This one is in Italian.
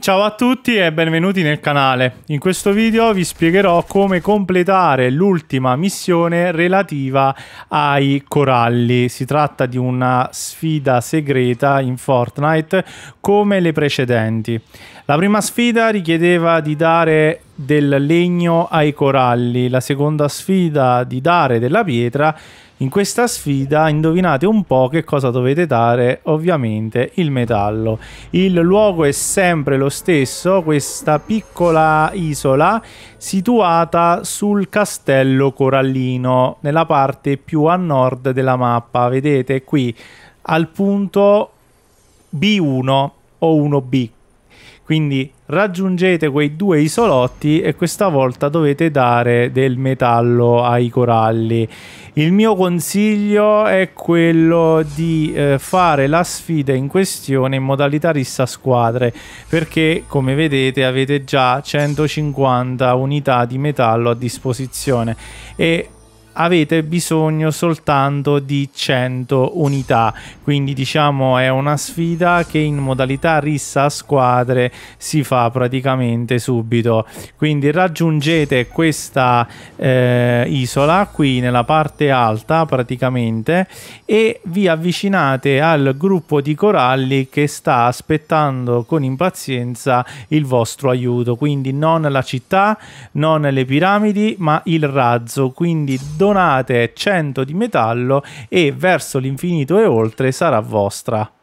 Ciao a tutti e benvenuti nel canale. In questo video vi spiegherò come completare l'ultima missione relativa ai coralli. Si tratta di una sfida segreta in Fortnite come le precedenti. La prima sfida richiedeva di dare del legno ai coralli, la seconda sfida di dare della pietra in questa sfida indovinate un po' che cosa dovete dare, ovviamente il metallo. Il luogo è sempre lo stesso, questa piccola isola situata sul castello corallino, nella parte più a nord della mappa. Vedete qui al punto B1 o 1B quindi raggiungete quei due isolotti e questa volta dovete dare del metallo ai coralli. Il mio consiglio è quello di eh, fare la sfida in questione in modalità rissa squadre perché come vedete avete già 150 unità di metallo a disposizione e avete bisogno soltanto di 100 unità. Quindi diciamo è una sfida che in modalità rissa a squadre si fa praticamente subito. Quindi raggiungete questa eh, isola qui nella parte alta praticamente e vi avvicinate al gruppo di coralli che sta aspettando con impazienza il vostro aiuto. Quindi non la città non le piramidi ma il razzo. Quindi donate 100 di metallo e verso l'infinito e oltre sarà vostra.